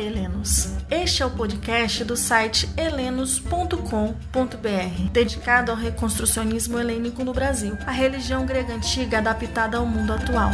Helenos. Este é o podcast do site helenos.com.br, dedicado ao reconstrucionismo helênico no Brasil, a religião grega antiga adaptada ao mundo atual.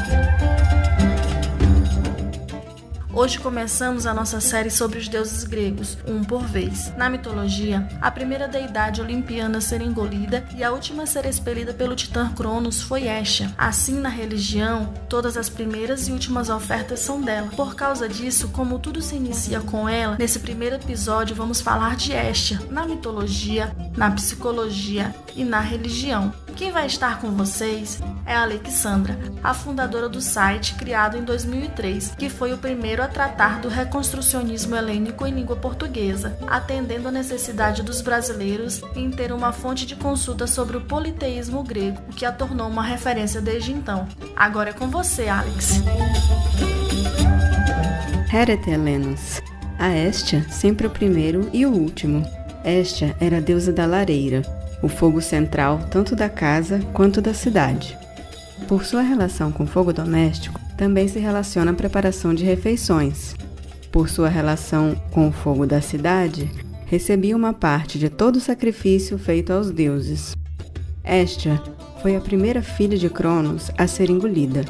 Hoje começamos a nossa série sobre os deuses gregos, um por vez. Na mitologia, a primeira deidade olimpiana a ser engolida e a última a ser expelida pelo titã Cronos foi Hestia. Assim, na religião, todas as primeiras e últimas ofertas são dela. Por causa disso, como tudo se inicia com ela, nesse primeiro episódio vamos falar de Hestia, na mitologia, na psicologia e na religião. Quem vai estar com vocês é a Alexandra, a fundadora do site criado em 2003, que foi o primeiro a tratar do reconstrucionismo helênico em língua portuguesa, atendendo a necessidade dos brasileiros em ter uma fonte de consulta sobre o politeísmo grego, o que a tornou uma referência desde então. Agora é com você, Alex. Herete Helenos. A Estia, sempre o primeiro e o último. Estia era a deusa da lareira, o fogo central tanto da casa quanto da cidade. Por sua relação com o fogo doméstico, também se relaciona a preparação de refeições. Por sua relação com o fogo da cidade, recebia uma parte de todo o sacrifício feito aos deuses. Estia foi a primeira filha de Cronos a ser engolida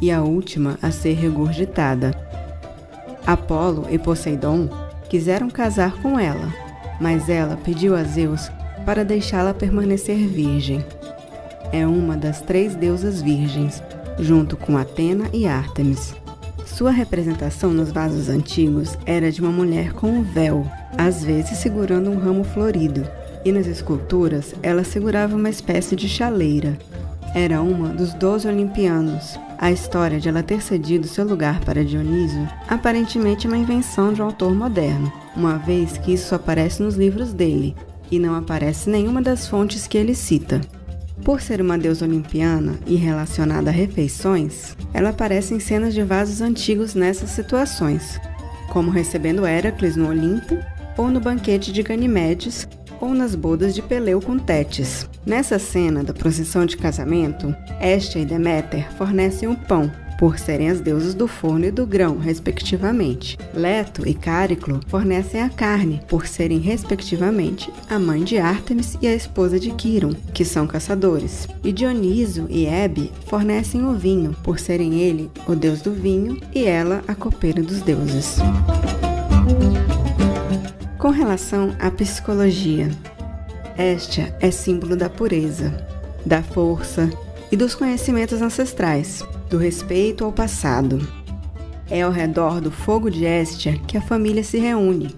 e a última a ser regurgitada. Apolo e Poseidon quiseram casar com ela, mas ela pediu a Zeus para deixá-la permanecer virgem. É uma das três deusas virgens, junto com Atena e Ártemis. Sua representação nos vasos antigos era de uma mulher com um véu, às vezes segurando um ramo florido, e nas esculturas ela segurava uma espécie de chaleira. Era uma dos doze olimpianos. A história de ela ter cedido seu lugar para Dionísio aparentemente é uma invenção de um autor moderno, uma vez que isso aparece nos livros dele, e não aparece nenhuma das fontes que ele cita. Por ser uma deusa olimpiana e relacionada a refeições, ela aparece em cenas de vasos antigos nessas situações, como recebendo Heracles no Olimpo, ou no banquete de Ganimedes, ou nas bodas de Peleu com Tétis. Nessa cena da procissão de casamento, Hestia e Deméter fornecem o pão, por serem as deusas do forno e do grão, respectivamente. Leto e Cáriclo fornecem a carne, por serem, respectivamente, a mãe de Ártemis e a esposa de Quiron, que são caçadores. E Dioniso e Hebe fornecem o vinho, por serem ele o deus do vinho e ela a copeira dos deuses. Com relação à psicologia, Estia é símbolo da pureza, da força e dos conhecimentos ancestrais do respeito ao passado. É ao redor do fogo de Estia que a família se reúne.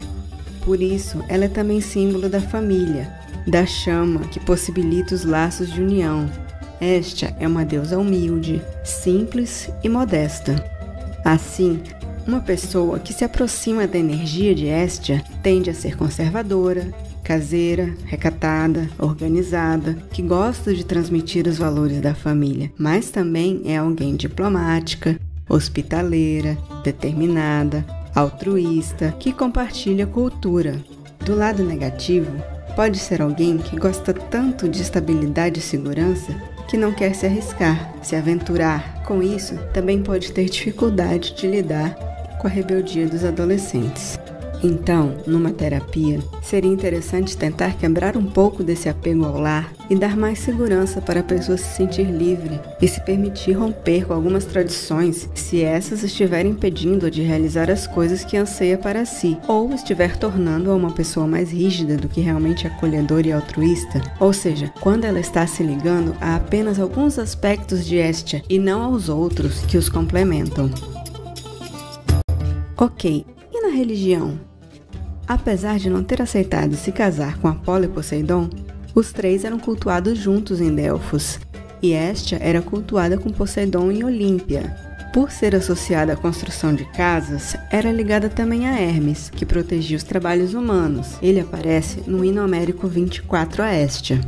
Por isso, ela é também símbolo da família, da chama que possibilita os laços de união. Estia é uma deusa humilde, simples e modesta. Assim, uma pessoa que se aproxima da energia de Estia tende a ser conservadora, caseira, recatada, organizada, que gosta de transmitir os valores da família, mas também é alguém diplomática, hospitaleira, determinada, altruísta, que compartilha cultura. Do lado negativo, pode ser alguém que gosta tanto de estabilidade e segurança que não quer se arriscar, se aventurar. Com isso, também pode ter dificuldade de lidar com a rebeldia dos adolescentes. Então, numa terapia, seria interessante tentar quebrar um pouco desse apego ao lar e dar mais segurança para a pessoa se sentir livre e se permitir romper com algumas tradições se essas estiverem impedindo-a de realizar as coisas que anseia para si ou estiver tornando-a uma pessoa mais rígida do que realmente acolhedora e altruísta, ou seja, quando ela está se ligando a apenas alguns aspectos de Estia e não aos outros que os complementam. Ok, e na religião? Apesar de não ter aceitado se casar com Apolo e Poseidon, os três eram cultuados juntos em Delfos, e Estia era cultuada com Poseidon em Olímpia. Por ser associada à construção de casas, era ligada também a Hermes, que protegia os trabalhos humanos. Ele aparece no hino homérico 24 a Estia.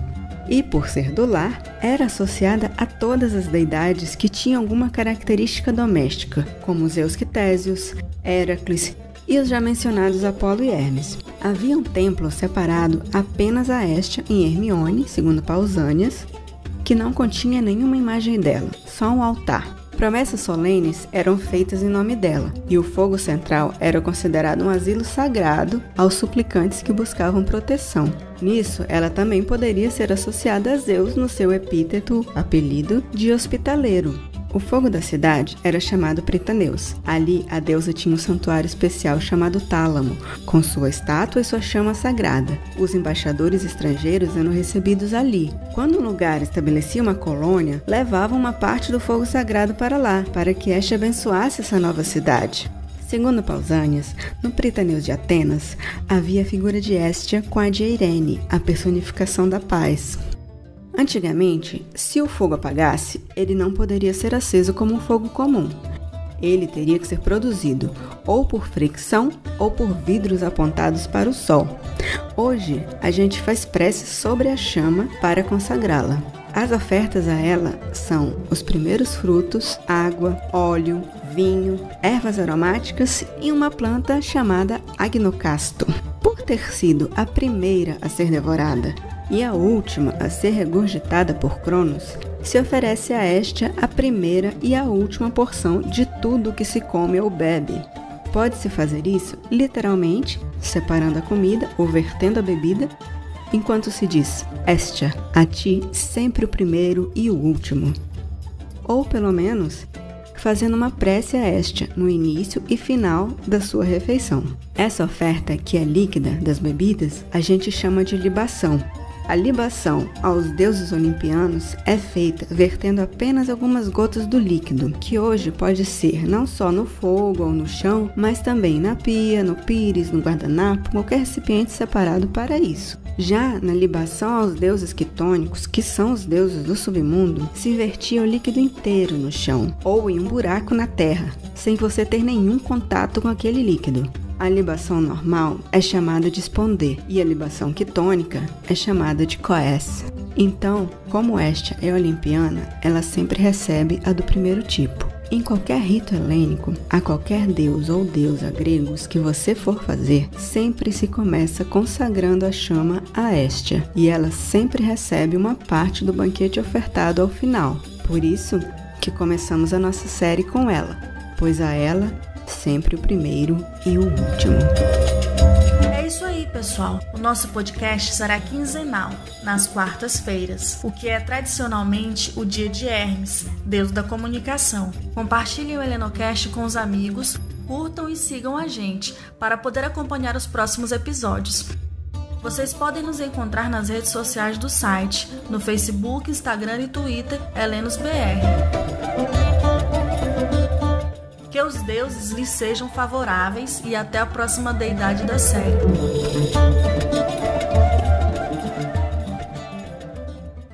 E por ser do lar, era associada a todas as deidades que tinham alguma característica doméstica, como Zeus Quitésios, Heracles e os já mencionados Apolo e Hermes. Havia um templo separado apenas a Estia em Hermione, segundo Pausânias, que não continha nenhuma imagem dela, só um altar. Promessas solenes eram feitas em nome dela, e o fogo central era considerado um asilo sagrado aos suplicantes que buscavam proteção. Nisso, ela também poderia ser associada a Zeus no seu epíteto, apelido de hospitaleiro. O fogo da cidade era chamado Pritaneus. Ali, a deusa tinha um santuário especial chamado Tálamo, com sua estátua e sua chama sagrada. Os embaixadores estrangeiros eram recebidos ali. Quando um lugar estabelecia uma colônia, levavam uma parte do fogo sagrado para lá, para que este abençoasse essa nova cidade. Segundo Pausanias, no Pritaneus de Atenas havia a figura de Hestia com a de Irene, a personificação da paz. Antigamente, se o fogo apagasse, ele não poderia ser aceso como um fogo comum. Ele teria que ser produzido ou por fricção ou por vidros apontados para o sol. Hoje, a gente faz prece sobre a chama para consagrá-la. As ofertas a ela são os primeiros frutos, água, óleo, vinho, ervas aromáticas e uma planta chamada agnocasto. Por ter sido a primeira a ser devorada e a última a ser regurgitada por Cronos, se oferece a Estia a primeira e a última porção de tudo que se come ou bebe. Pode-se fazer isso literalmente, separando a comida ou vertendo a bebida, enquanto se diz Estia, a ti sempre o primeiro e o último. Ou pelo menos fazendo uma prece a Estia no início e final da sua refeição. Essa oferta, que é líquida das bebidas, a gente chama de libação, a libação aos deuses olimpianos é feita vertendo apenas algumas gotas do líquido, que hoje pode ser não só no fogo ou no chão, mas também na pia, no pires, no guardanapo, qualquer recipiente separado para isso. Já na libação aos deuses quitônicos, que são os deuses do submundo, se vertia o líquido inteiro no chão ou em um buraco na terra, sem você ter nenhum contato com aquele líquido. A libação normal é chamada de esponder e a libação quitônica é chamada de coes. Então, como esta é olimpiana, ela sempre recebe a do primeiro tipo. Em qualquer rito helênico, a qualquer deus ou deusa gregos que você for fazer, sempre se começa consagrando a chama a Estia, e ela sempre recebe uma parte do banquete ofertado ao final. Por isso que começamos a nossa série com ela, pois a ela sempre o primeiro e o último. Pessoal. O nosso podcast será quinzenal, nas quartas-feiras, o que é tradicionalmente o dia de Hermes, deus da comunicação. Compartilhem o Helenocast com os amigos, curtam e sigam a gente para poder acompanhar os próximos episódios. Vocês podem nos encontrar nas redes sociais do site, no Facebook, Instagram e Twitter, HelenosBR. Que os deuses lhes sejam favoráveis e até a próxima deidade da série.